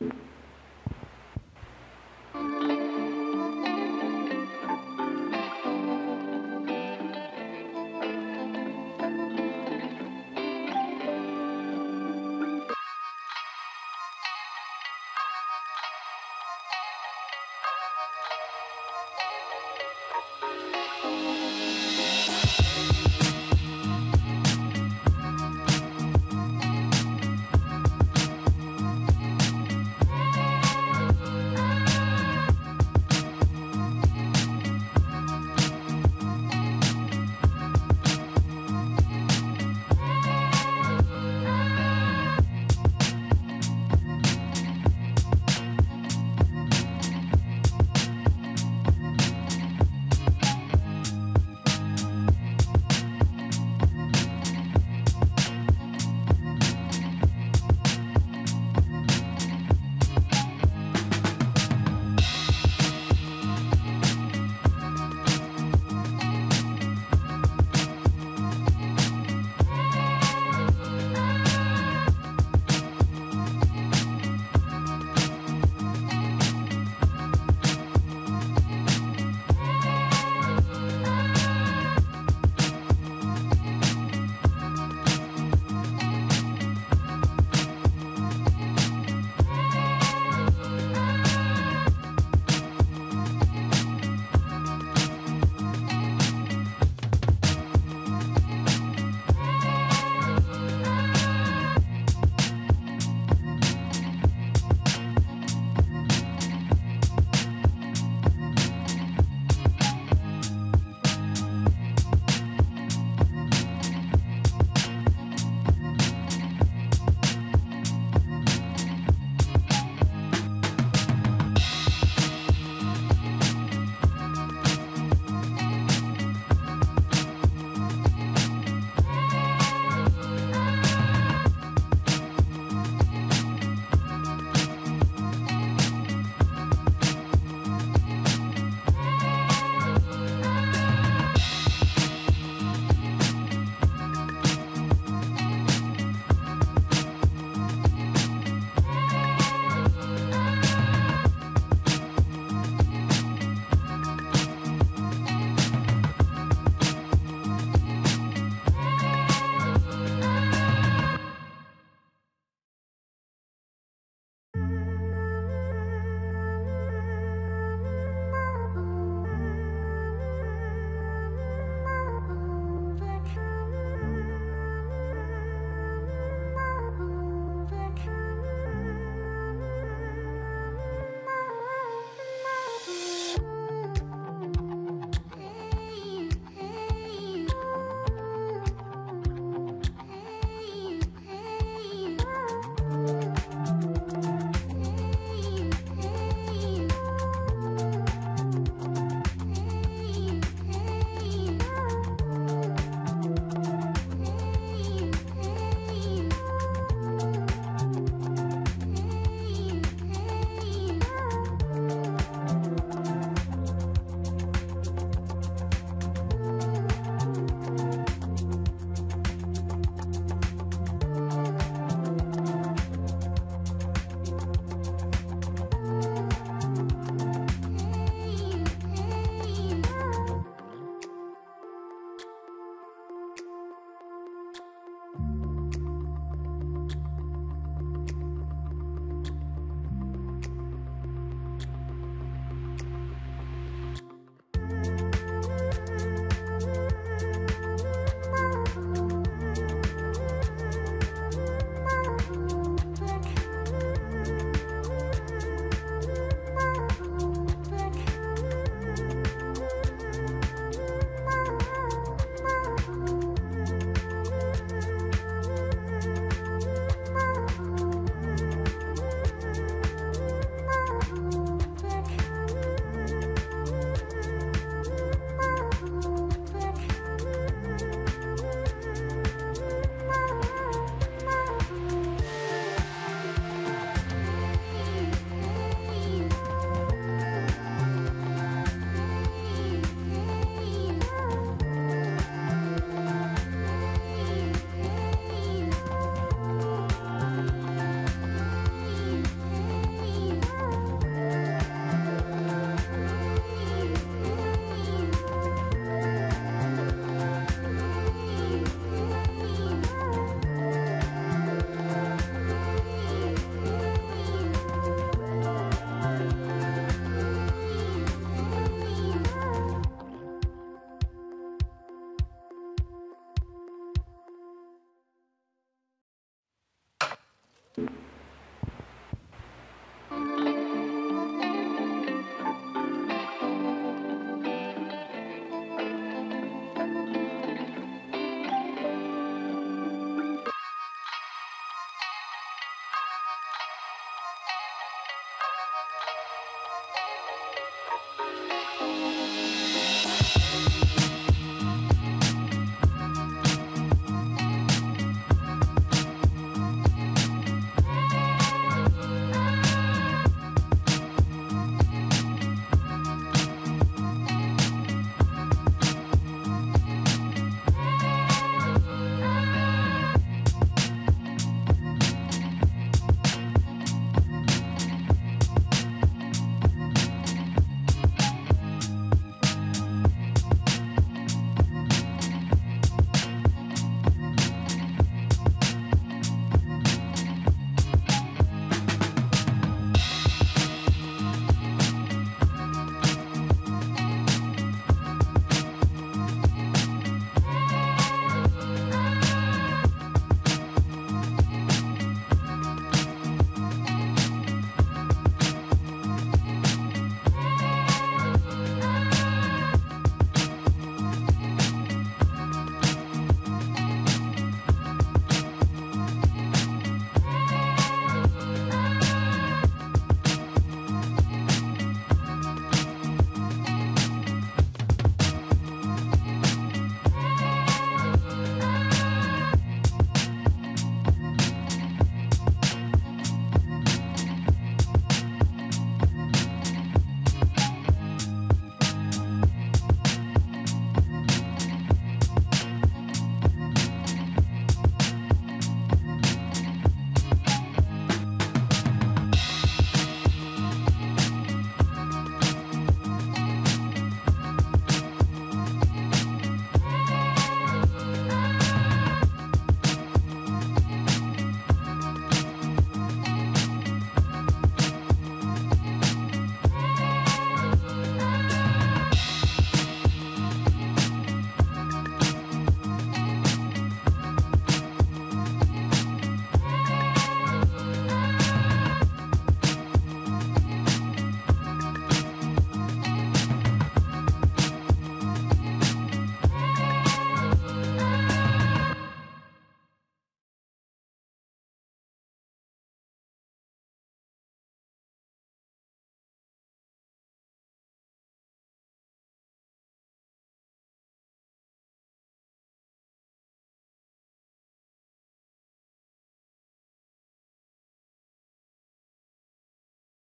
you